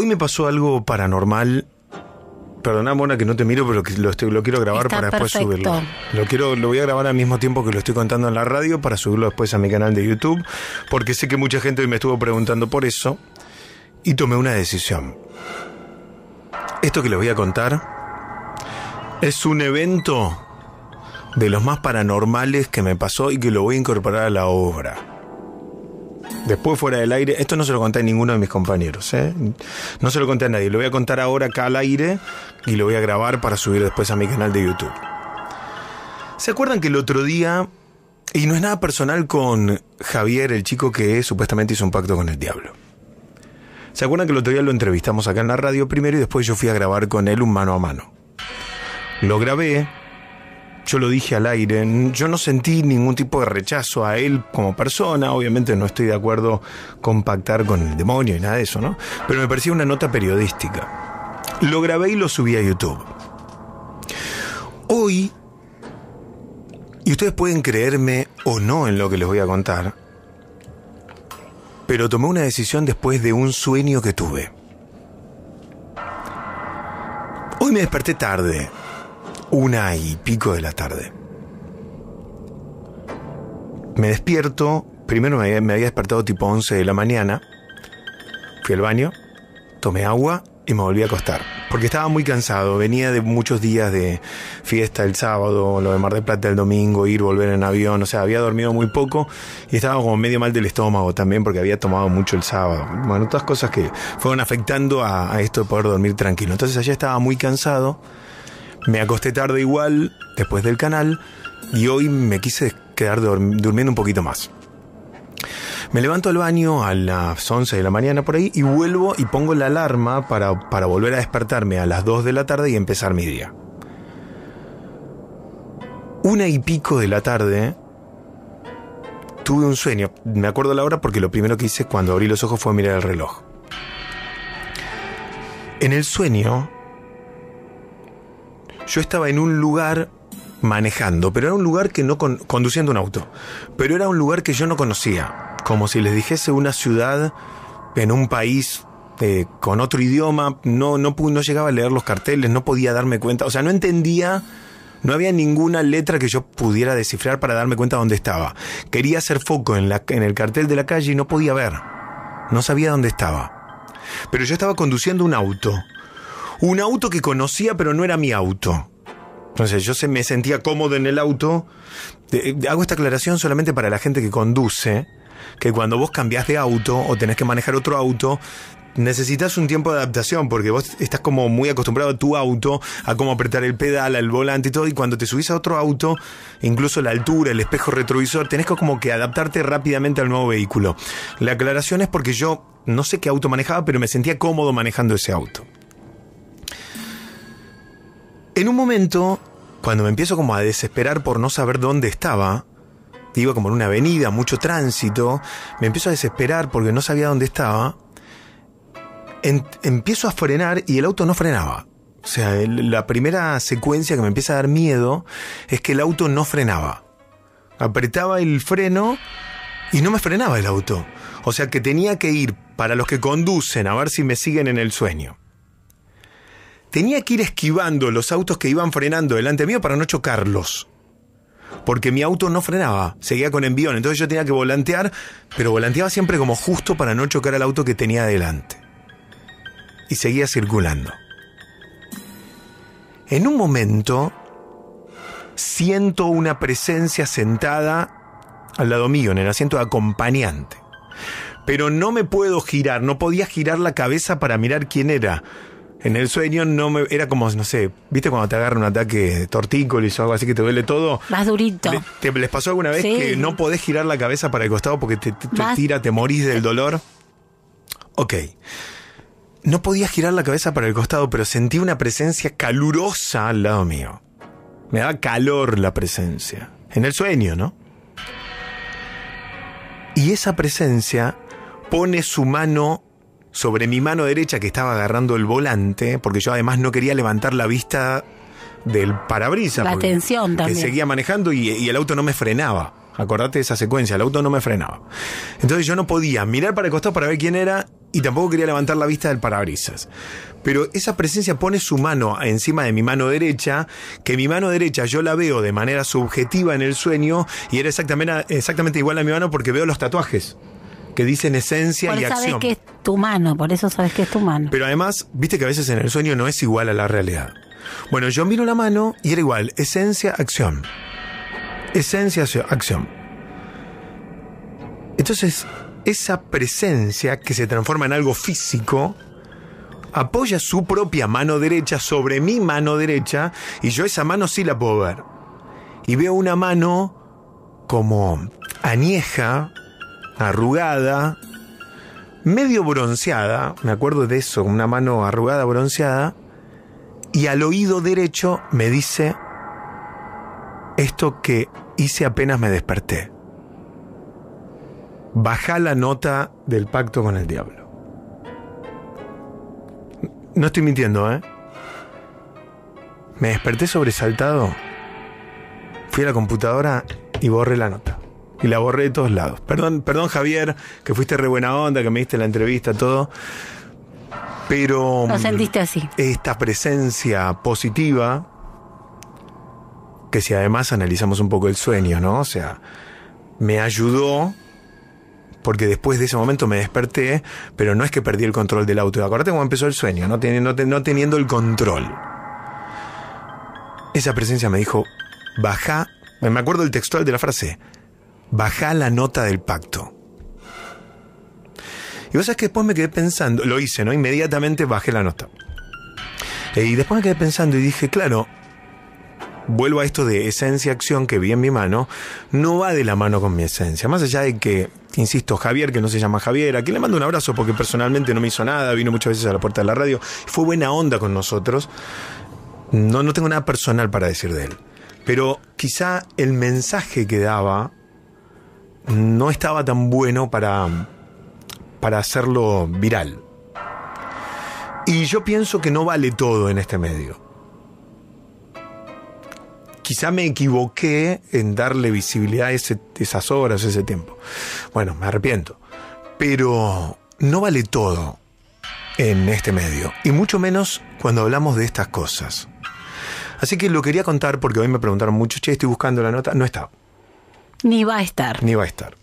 Hoy me pasó algo paranormal. Perdona, Mona, que no te miro, pero que lo, estoy- lo quiero grabar Está para después subirlo. Lo quiero, lo voy a grabar al mismo tiempo que lo estoy contando en la radio para subirlo después a mi canal de YouTube, porque sé que mucha gente hoy me estuvo preguntando por eso y tomé una decisión. Esto que les voy a contar es un evento de los más paranormales que me pasó y que lo voy a incorporar a la obra. Después fuera del aire, esto no se lo conté a ninguno de mis compañeros, ¿eh? No se lo conté a nadie, lo voy a contar ahora acá al aire y lo voy a grabar para subir después a mi canal de YouTube. ¿Se acuerdan que el otro día, y no es nada personal con Javier, el chico que supuestamente hizo un pacto con el diablo? ¿Se acuerdan que el otro día lo entrevistamos acá en la radio primero y después yo fui a grabar con él un mano a mano? Lo grabé, yo lo dije al aire, yo no sentí ningún tipo de rechazo a él como persona, obviamente no estoy de acuerdo con pactar con el demonio y nada de eso, ¿no? Pero me parecía una nota periodística. Lo grabé y lo subí a YouTube. Hoy, y ustedes pueden creerme o no en lo que les voy a contar, pero tomé una decisión después de un sueño que tuve. Hoy me desperté tarde, una y pico de la tarde. Me despierto, primero me había, me había despertado tipo 11 de la mañana, fui al baño, tomé agua y me volví a acostar. Porque estaba muy cansado, venía de muchos días de fiesta el sábado, lo de Mar del Plata el domingo, ir, volver en avión, o sea, había dormido muy poco y estaba como medio mal del estómago también porque había tomado mucho el sábado. Bueno, todas cosas que fueron afectando a, a esto de poder dormir tranquilo. Entonces allá estaba muy cansado, me acosté tarde igual, después del canal, y hoy me quise quedar durmiendo un poquito más. Me levanto al baño a las 11 de la mañana por ahí y vuelvo y pongo la alarma para, para volver a despertarme a las 2 de la tarde y empezar mi día. Una y pico de la tarde tuve un sueño. Me acuerdo la hora porque lo primero que hice cuando abrí los ojos fue mirar el reloj. En el sueño yo estaba en un lugar manejando, pero era un lugar que no con- conduciendo un auto, pero era un lugar que yo no conocía, como si les dijese una ciudad en un país eh, con otro idioma, no, no, no llegaba a leer los carteles, no podía darme cuenta, o sea, no entendía, no había ninguna letra que yo pudiera descifrar para darme cuenta dónde estaba. Quería hacer foco en, la, en el cartel de la calle y no podía ver, no sabía dónde estaba. Pero yo estaba conduciendo un auto, un auto que conocía pero no era mi auto. Entonces yo se me sentía cómodo en el auto. Hago esta aclaración solamente para la gente que conduce, que cuando vos cambiás de auto o tenés que manejar otro auto, necesitas un tiempo de adaptación porque vos estás como muy acostumbrado a tu auto, a cómo apretar el pedal, al volante y todo, y cuando te subís a otro auto, incluso la altura, el espejo retrovisor, tenés que como que adaptarte rápidamente al nuevo vehículo. La aclaración es porque yo no sé qué auto manejaba, pero me sentía cómodo manejando ese auto. En un momento, cuando me empiezo como a desesperar por no saber dónde estaba, iba como en una avenida, mucho tránsito, me empiezo a desesperar porque no sabía dónde estaba, empiezo a frenar y el auto no frenaba. O sea, la primera secuencia que me empieza a dar miedo es que el auto no frenaba. Apretaba el freno y no me frenaba el auto. O sea que tenía que ir para los que conducen a ver si me siguen en el sueño tenía que ir esquivando los autos que iban frenando delante mío para no chocarlos. Porque mi auto no frenaba, seguía con envión, entonces yo tenía que volantear, pero volanteaba siempre como justo para no chocar al auto que tenía delante. Y seguía circulando. En un momento, siento una presencia sentada al lado mío, en el asiento de acompañante. Pero no me puedo girar, no podía girar la cabeza para mirar quién era. En el sueño no me era como, no sé, ¿viste cuando te agarra un ataque de tortícolis o algo así que te duele todo? Más durito. Le- ¿Te, les pasó alguna vez Sí. que no podés girar la cabeza para el costado porque te, te- tira, te morís del dolor? Ok. No podía girar la cabeza para el costado, pero sentí una presencia calurosa al lado mío. Me daba calor la presencia. En el sueño, ¿no? Y esa presencia pone su mano sobre mi mano derecha que estaba agarrando el volante, porque yo además no quería levantar la vista del parabrisas. La tensión también. Que seguía manejando y, y el auto no me frenaba. Acordate de esa secuencia, el auto no me frenaba. Entonces yo no podía mirar para el costado para ver quién era y tampoco quería levantar la vista del parabrisas. Pero esa presencia pone su mano encima de mi mano derecha, que mi mano derecha yo la veo de manera subjetiva en el sueño y era exactamente, exactamente igual a mi mano porque veo los tatuajes que dicen esencia Por y sabes acción. que es tu mano, por eso sabes que es tu mano. Pero además, viste que a veces en el sueño no es igual a la realidad. Bueno, yo miro la mano y era igual, esencia, acción. Esencia, acción. Entonces, esa presencia que se transforma en algo físico, apoya su propia mano derecha sobre mi mano derecha y yo esa mano sí la puedo ver. Y veo una mano como añeja, arrugada, medio bronceada, me acuerdo de eso, una mano arrugada, bronceada, y al oído derecho me dice esto que hice apenas me desperté. Baja la nota del pacto con el diablo. No estoy mintiendo, ¿eh? Me desperté sobresaltado. Fui a la computadora y borré la nota. Y la borré de todos lados. Perdón, perdón Javier, que fuiste re buena onda, que me diste la entrevista, todo. Pero... Lo sentiste así. Esta presencia positiva, que si además analizamos un poco el sueño, ¿no? O sea, me ayudó porque después de ese momento me desperté, pero no es que perdí el control del auto. Acordate cómo empezó el sueño, no teniendo, no teniendo el control. Esa presencia me dijo, baja, me acuerdo el textual de la frase, baja la nota del pacto. Y vos sabés que después me quedé pensando, lo hice, ¿no? Inmediatamente bajé la nota. Y después me quedé pensando y dije, claro, vuelvo a esto de esencia-acción que vi en mi mano, no va de la mano con mi esencia. Más allá de que, insisto, Javier, que no se llama Javier, a quien le mando un abrazo porque personalmente no me hizo nada, vino muchas veces a la puerta de la radio, fue buena onda con nosotros. No, no tengo nada personal para decir de él. Pero quizá el mensaje que daba no estaba tan bueno para, para hacerlo viral. Y yo pienso que no vale todo en este medio quizá me equivoqué en darle visibilidad a esas horas, ese tiempo. Bueno, me arrepiento. Pero no vale todo en este medio, y mucho menos cuando hablamos de estas cosas. Así que lo quería contar porque hoy me preguntaron mucho, che, estoy buscando la nota. No está. Ni va a estar. Ni va a estar.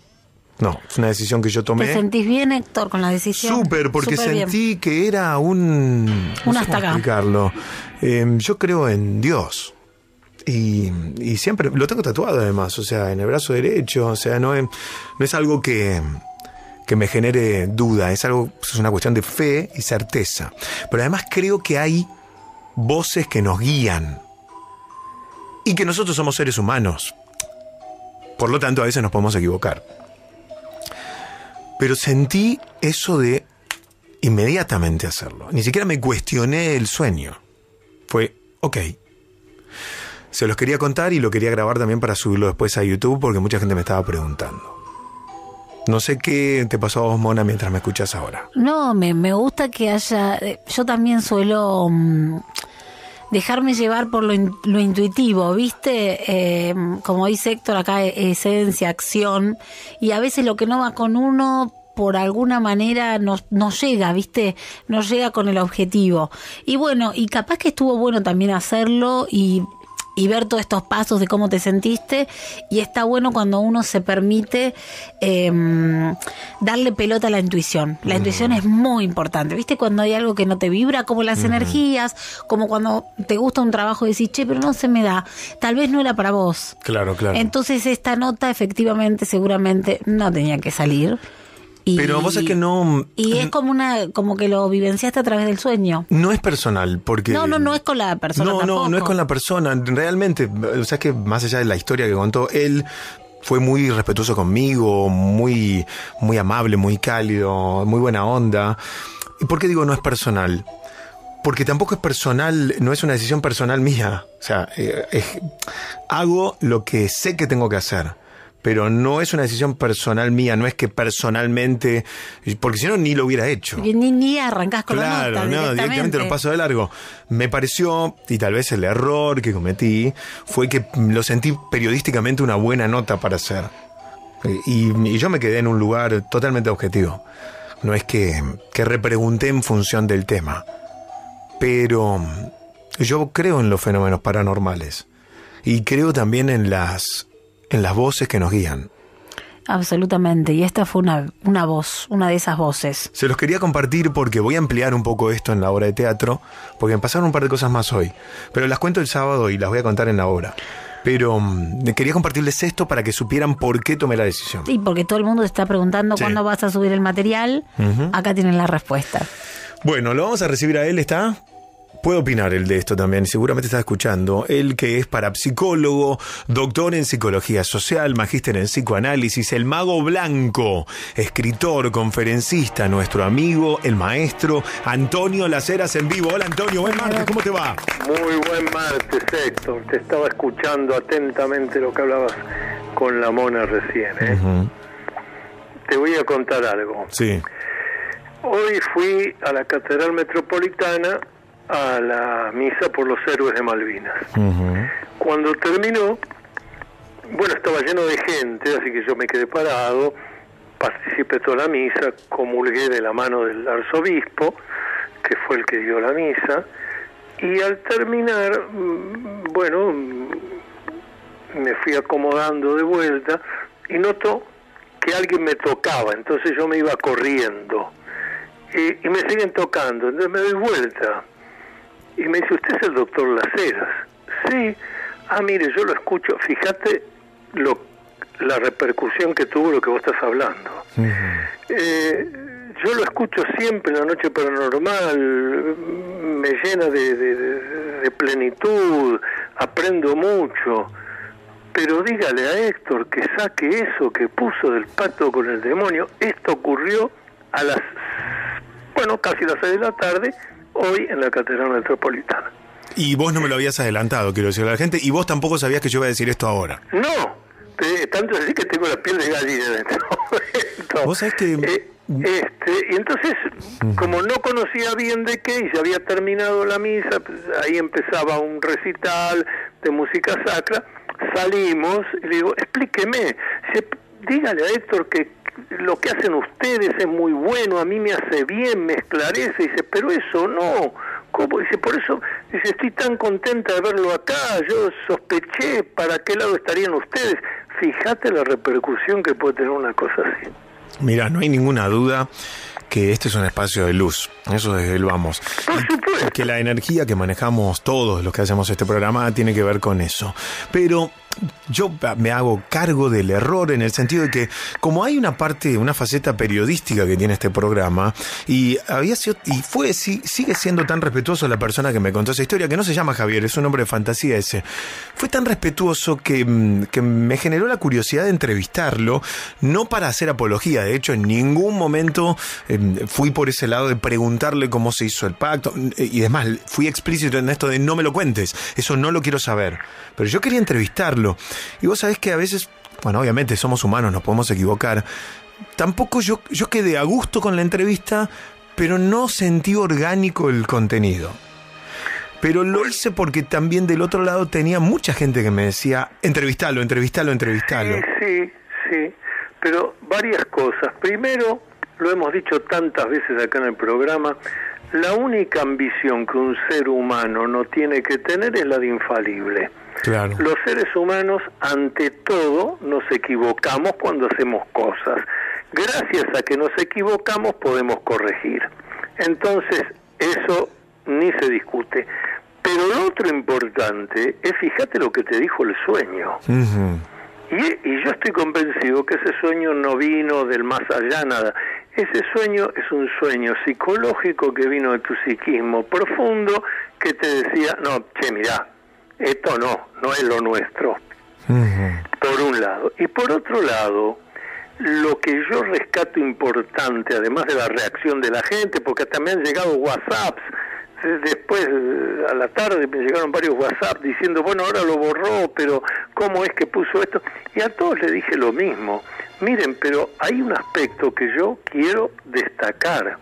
No, es una decisión que yo tomé. ¿Te sentís bien, Héctor, con la decisión? Súper, porque Súper bien. sentí que era un... Un sé hasta acá. explicarlo. Eh, yo creo en Dios. Y, y siempre, lo tengo tatuado además, o sea, en el brazo derecho, o sea, no es, no es algo que, que me genere duda, es algo, es una cuestión de fe y certeza. Pero además creo que hay voces que nos guían y que nosotros somos seres humanos. Por lo tanto, a veces nos podemos equivocar. Pero sentí eso de inmediatamente hacerlo. Ni siquiera me cuestioné el sueño. Fue, ok. Se los quería contar y lo quería grabar también para subirlo después a YouTube porque mucha gente me estaba preguntando. No sé qué te pasó a vos, Mona, mientras me escuchas ahora. No, me, me gusta que haya. eh, Yo también suelo mm, dejarme llevar por lo, in- lo intuitivo, ¿viste? Eh, como dice Héctor acá, e- esencia, acción. Y a veces lo que no va con uno. Por alguna manera no, no llega, ¿viste? No llega con el objetivo. Y bueno, y capaz que estuvo bueno también hacerlo y y ver todos estos pasos de cómo te sentiste y está bueno cuando uno se permite eh, darle pelota a la intuición. La intuición es muy importante, ¿viste? Cuando hay algo que no te vibra, como las energías, como cuando te gusta un trabajo y decís, che, pero no se me da, tal vez no era para vos. Claro, claro. Entonces esta nota efectivamente, seguramente no tenía que salir. Y, Pero vos sabés que no- Y es como una, como que lo vivenciaste a través del sueño. No es personal, porque... No, no, no es con la persona No, no, no es con la persona. Realmente, o sea, es que más allá de la historia que contó, él fue muy respetuoso conmigo, muy, muy amable, muy cálido, muy buena onda. ¿Y por qué digo no es personal? Porque tampoco es personal, no es una decisión personal mía. O sea, eh, es- hago lo que sé que tengo que hacer. Pero no es una decisión personal mía, no es que personalmente, porque si no ni lo hubiera hecho. Ni, ni arrancás con la Claro, nota no, directamente. directamente lo paso de largo. Me pareció, y tal vez el error que cometí, fue que lo sentí periodísticamente una buena nota para hacer. Y, y yo me quedé en un lugar totalmente objetivo. no es que, que repregunté en función del tema, pero yo creo en los fenómenos paranormales y creo también en las, en las voces que nos guían. Absolutamente, y esta fue una, una voz, una de esas voces. Se los quería compartir porque voy a ampliar un poco esto en la obra de teatro, porque me pasaron un par de cosas más hoy, pero las cuento el sábado y las voy a contar en la obra. Pero mm, quería compartirles esto para que supieran por qué tomé la decisión. Sí, porque todo el mundo está preguntando Sí. cuándo vas a subir el material. Acá tienen la respuesta. Bueno, lo vamos a recibir a él, ¿está? Puede opinar él de esto también, seguramente está escuchando. Él que es parapsicólogo, doctor en psicología social, magíster en psicoanálisis, el mago blanco, escritor, conferencista, nuestro amigo, el maestro Antonio Laceras en vivo. Hola Antonio, buen martes, ¿cómo te va? Muy buen martes, Héctor. Te estaba escuchando atentamente lo que hablabas con la mona recién. ¿eh? Te voy a contar algo. Sí. Hoy fui a la Catedral Metropolitana a la misa por los héroes de Malvinas. Cuando terminó, bueno, estaba lleno de gente, así que yo me quedé parado, participé toda la misa, comulgué de la mano del arzobispo, que fue el que dio la misa, y al terminar, mm, bueno, me fui acomodando de vuelta y noto que alguien me tocaba, entonces yo me iba corriendo. Y, y me siguen tocando, entonces me doy vuelta y me dice, ¿usted es el doctor Laceras? Sí, ah, mire, yo lo escucho, fíjate lo, la repercusión que tuvo lo que vos estás hablando. Eh, yo lo escucho siempre en la noche paranormal, me llena de, de- de- de plenitud, aprendo mucho. Pero dígale a Héctor que saque eso que puso del pacto con el demonio. Esto ocurrió a las, bueno, casi las seis de la tarde, hoy en la Catedral Metropolitana. Y vos no me lo habías adelantado, quiero decirle a la gente, y vos tampoco sabías que yo iba a decir esto ahora. No, te- tanto así que tengo la piel de gallina en este momento. Vos sabés que- Eh, este, y entonces, como no conocía bien de qué y ya había terminado la misa, pues, ahí empezaba un recital de música sacra, salimos y le digo, explíqueme, dígale a Héctor que lo que hacen ustedes es muy bueno, a mí me hace bien, me esclarece, dice, pero eso no, ¿cómo? Dice, por eso, dice, estoy tan contenta de verlo acá, yo sospeché para qué lado estarían ustedes. Fíjate la repercusión que puede tener una cosa así. Mira, no hay ninguna duda que este es un espacio de luz. Eso desde el vamos. Por supuesto. Que la energía que manejamos todos los que hacemos este programa tiene que ver con eso. Pero yo me hago cargo del error en el sentido de que como hay una parte, una faceta periodística que tiene este programa y había sido y fue sí, sigue siendo tan respetuoso la persona que me contó esa historia que no se llama Javier, es un hombre de fantasía ese. Fue tan respetuoso que, mm, que me generó la curiosidad de entrevistarlo, no para hacer apología, de hecho en ningún momento eh, fui por ese lado de preguntarle cómo se hizo el pacto eh, y demás, fui explícito en esto de no me lo cuentes, eso no lo quiero saber. Pero yo quería entrevistarlo. Y vos sabés que a veces, bueno, obviamente somos humanos, nos podemos equivocar. Tampoco yo, yo quedé a gusto con la entrevista, pero no sentí orgánico el contenido. Pero lo hice porque también del otro lado tenía mucha gente que me decía, entrevistalo, entrevistalo, entrevistalo. Sí, sí, pero varias cosas. Primero, lo hemos dicho tantas veces acá en el programa, la única ambición que un ser humano no tiene que tener es la de infalible. Claro. Los seres humanos, ante todo, nos equivocamos cuando hacemos cosas. Gracias a que nos equivocamos podemos corregir. Entonces, eso ni se discute. Pero lo otro importante es, fíjate lo que te dijo el sueño. Y yo estoy convencido que ese sueño no vino del más allá, nada. Ese sueño es un sueño psicológico que vino de tu psiquismo profundo que te decía, no, che, mirá, esto no, no es lo nuestro, por un lado. Y por otro lado, lo que yo rescato importante, además de la reacción de la gente, porque también han llegado WhatsApps, eh, después eh, a la tarde me llegaron varios WhatsApp diciendo, bueno, ahora lo borró, pero ¿cómo es que puso esto? Y a todos le dije lo mismo. Miren, pero hay un aspecto que yo quiero destacar.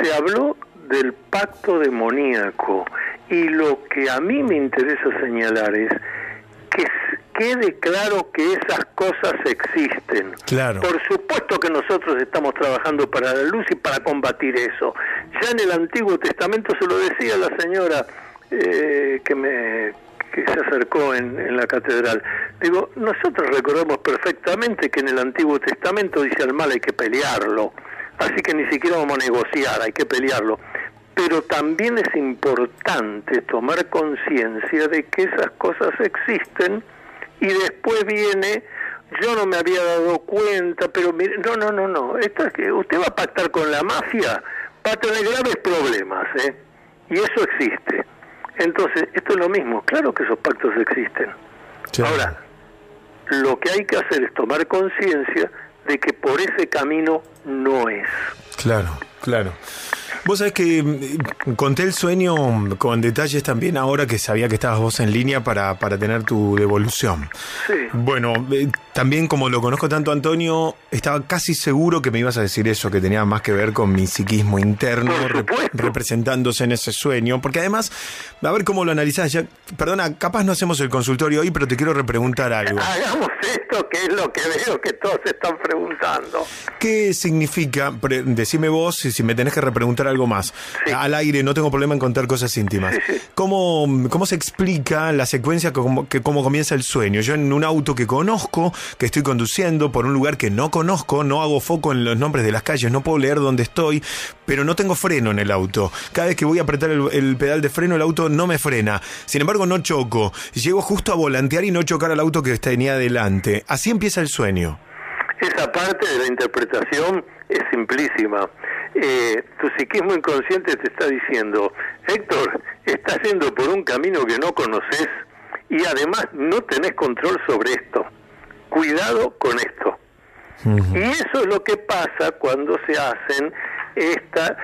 Se habló del pacto demoníaco y lo que a mí me interesa señalar es que, quede claro que esas cosas existen. Claro. Por supuesto que nosotros estamos trabajando para la luz y para combatir eso. Ya en el Antiguo Testamento se lo decía la señora eh, que me que se acercó en, en, la catedral. Digo, nosotros recordamos perfectamente que en el Antiguo Testamento dice al mal hay que pelearlo, así que ni siquiera vamos a negociar, hay que pelearlo. Pero también es importante tomar conciencia de que esas cosas existen y después viene yo no me había dado cuenta, pero mire, no, no, no, no, esto es que usted va a pactar con la mafia, va a tener graves problemas, ¿eh? Y eso existe. Entonces, esto es lo mismo, claro que esos pactos existen. Ahora, lo que hay que hacer es tomar conciencia de que por ese camino no es. Claro, claro. Vos sabés que mm, conté el sueño con detalles también ahora que sabía que estabas vos en línea para, para tener tu devolución. Sí. Bueno, eh, también como lo conozco tanto Antonio, estaba casi seguro que me ibas a decir eso, que tenía más que ver con mi psiquismo interno rep representándose en ese sueño, porque además, a ver cómo lo analizás, ya, perdona, capaz no hacemos el consultorio hoy, pero te quiero repreguntar algo. Hagamos esto, que es lo que veo que todos están preguntando. ¿Qué significa, decime vos, si me tenés que repreguntar algo más, Sí. al aire, no tengo problema en contar cosas íntimas. ¿Cómo, ¿cómo se explica la secuencia, que cómo comienza el sueño? Yo en un auto que conozco, que estoy conduciendo por un lugar que no conozco, no hago foco en los nombres de las calles, no puedo leer dónde estoy, pero no tengo freno en el auto. Cada vez que voy a apretar el, el pedal de freno, el auto no me frena. Sin embargo, no choco. Llego justo a volantear y no chocar al auto que tenía delante. Así empieza el sueño. Esa parte de la interpretación es simplísima. Eh, tu psiquismo inconsciente te está diciendo, Héctor, estás yendo por un camino que no conoces y además no tenés control sobre esto. Cuidado con esto. Y eso es lo que pasa cuando se hacen esta...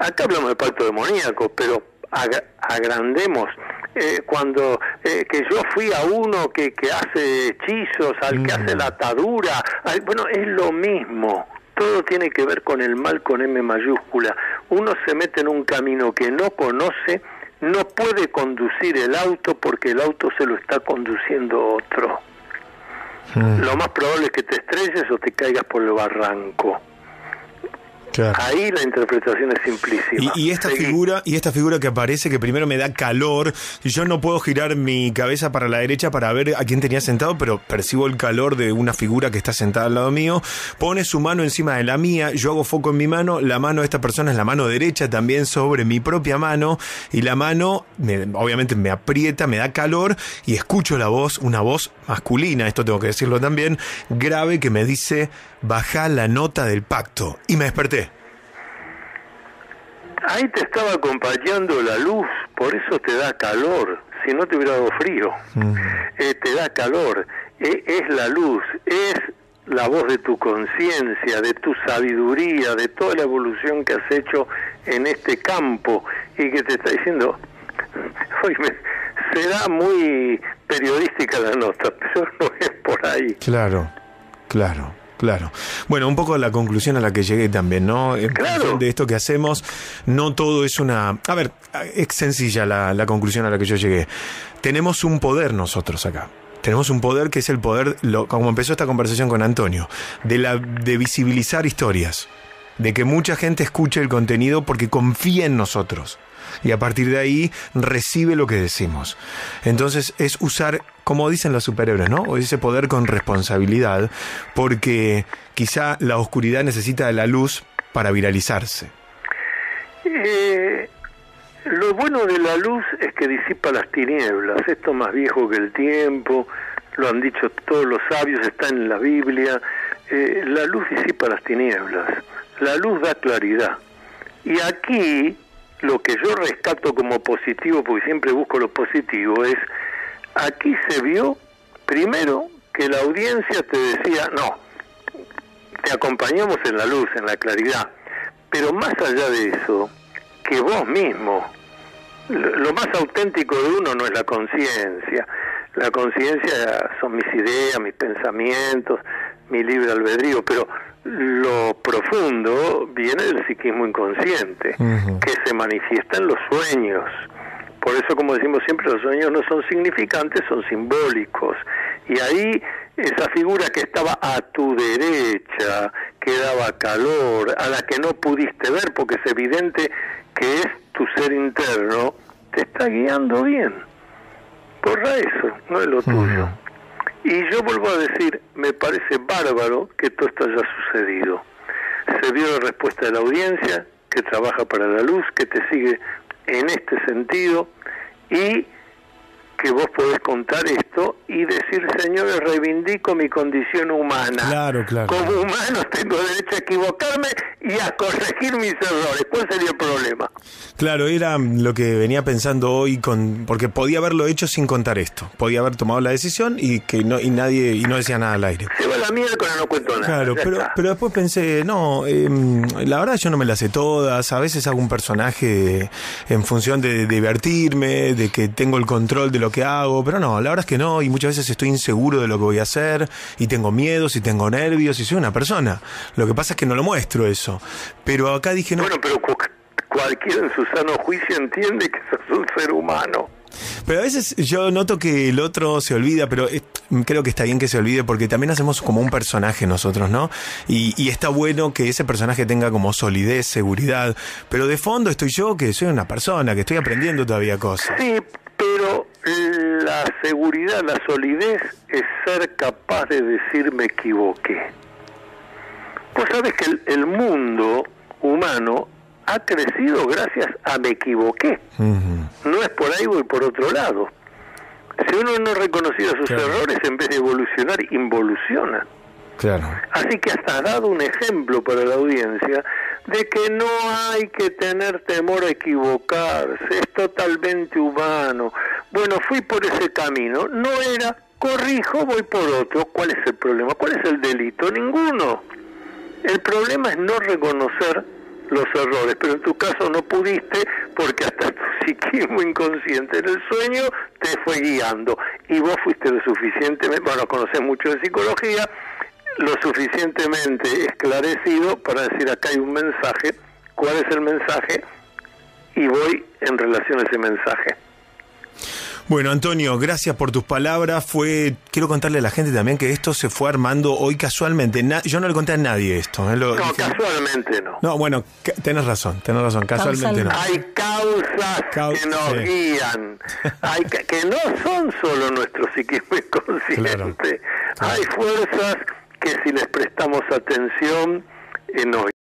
Acá hablamos de pacto demoníaco, pero agra- agrandemos. Eh, cuando eh, que yo fui a uno que, que hace hechizos, al que hace la atadura, al- bueno, es lo mismo. Todo tiene que ver con el mal con M mayúscula. Uno se mete en un camino que no conoce, no puede conducir el auto porque el auto se lo está conduciendo otro. Lo más probable es que te estrelles o te caigas por el barranco. Ahí la interpretación es simplísima. Y, y esta Seguí. figura, y esta figura que aparece, que primero me da calor, y yo no puedo girar mi cabeza para la derecha para ver a quién tenía sentado, pero percibo el calor de una figura que está sentada al lado mío, pone su mano encima de la mía, yo hago foco en mi mano, la mano de esta persona es la mano derecha también sobre mi propia mano, y la mano me- obviamente me aprieta, me da calor, y escucho la voz, una voz masculina, esto tengo que decirlo también, grave que me dice, baja la nota del pacto, y me desperté. Ahí te estaba acompañando la luz, por eso te da calor. Si no te hubiera dado frío, Eh, te da calor. Eh, es la luz, es la voz de tu conciencia, de tu sabiduría, de toda la evolución que has hecho en este campo y que te está diciendo, oye, será muy periodística la nota, pero no es por ahí. Claro, claro, claro. Bueno, un poco la conclusión a la que llegué también, ¿no? En Claro. de esto que hacemos, no todo es una... A ver, es sencilla la, la conclusión a la que yo llegué. Tenemos un poder nosotros acá. Tenemos un poder que es el poder, lo- como empezó esta conversación con Antonio, de, la, de visibilizar historias, de que mucha gente escuche el contenido porque confía en nosotros y a partir de ahí recibe lo que decimos. Entonces es usar, como dicen los superhéroes, ¿no? Ese poder con responsabilidad, porque quizá la oscuridad necesita de la luz para viralizarse. Eh, lo bueno de la luz es que disipa las tinieblas. Esto más viejo que el tiempo, lo han dicho todos los sabios, está en la Biblia. Eh, la luz disipa las tinieblas. La luz da claridad. Y aquí lo que yo rescato como positivo, porque siempre busco lo positivo, es aquí se vio primero que la audiencia te decía, no, te acompañamos en la luz, en la claridad, pero más allá de eso, que vos mismo, lo más auténtico de uno no es la conciencia, la conciencia son mis ideas, mis pensamientos, mi libre albedrío, pero lo profundo viene del psiquismo inconsciente, que se manifiesta en los sueños. Por eso, como decimos siempre, los sueños no son significantes, son simbólicos. Y ahí esa figura que estaba a tu derecha, que daba calor, a la que no pudiste ver porque es evidente que es tu ser interno, te está guiando bien. Por eso, no es lo tuyo. Y yo vuelvo a decir, me parece bárbaro que todo esto haya sucedido. Se vio la respuesta de la audiencia, que trabaja para la luz, que te sigue en este sentido, y que vos podés contar esto y decir, señores, reivindico mi condición humana. Claro, claro. Como humano tengo derecho a equivocarme y a corregir mis errores. ¿Cuál sería el problema? Claro, era lo que venía pensando hoy con porque podía haberlo hecho sin contar esto. Podía haber tomado la decisión y que no y nadie y no decía nada al aire. Se va la miércoles, no cuento nada. Claro, pero, está. pero después pensé, no, em, la verdad yo no me las sé todas, a veces hago un personaje en función de divertirme, de que tengo el control de lo que hago, pero no, la verdad es que no, y muchas veces estoy inseguro de lo que voy a hacer, y tengo miedos, y tengo nervios, y soy una persona. Lo que pasa es que no lo muestro eso. Pero acá dije, no, Bueno, pero cu- cualquiera en su sano juicio entiende que sos un ser humano. Pero a veces yo noto que el otro se olvida, pero es- creo que está bien que se olvide porque también hacemos como un personaje nosotros, ¿no? Y, y está bueno que ese personaje tenga como solidez, seguridad, pero de fondo estoy yo que soy una persona, que estoy aprendiendo todavía cosas. Sí, pero la seguridad, la solidez es ser capaz de decir me equivoqué. Vos sabés que el, el mundo humano ha crecido gracias a me equivoqué. No es por ahí, voy por otro lado. Si uno no reconociera sus Claro. errores, en vez de evolucionar, involuciona. Claro. Así que hasta has dado un ejemplo para la audiencia de que no hay que tener temor a equivocarse, es totalmente humano. Bueno, fui por ese camino, no era, corrijo, voy por otro. ¿Cuál es el problema? ¿Cuál es el delito? Ninguno. El problema es no reconocer los errores, pero en tu caso no pudiste porque hasta tu psiquismo inconsciente en el sueño te fue guiando y vos fuiste lo suficientemente, bueno, conocés mucho de psicología, lo suficientemente esclarecido para decir acá hay un mensaje, cuál es el mensaje y voy en relación a ese mensaje. Bueno, Antonio, gracias por tus palabras. Fue, quiero contarle a la gente también que esto se fue armando hoy casualmente. Na- yo no le conté a nadie esto. ¿eh? Lo No, dije- casualmente no. no, bueno, tenés razón, tenés razón, casualmente no. Hay causas Cau- que nos sí. guían, hay que no son solo nuestro psiquismo inconsciente. Claro. Hay fuerzas que si les prestamos atención eh, nos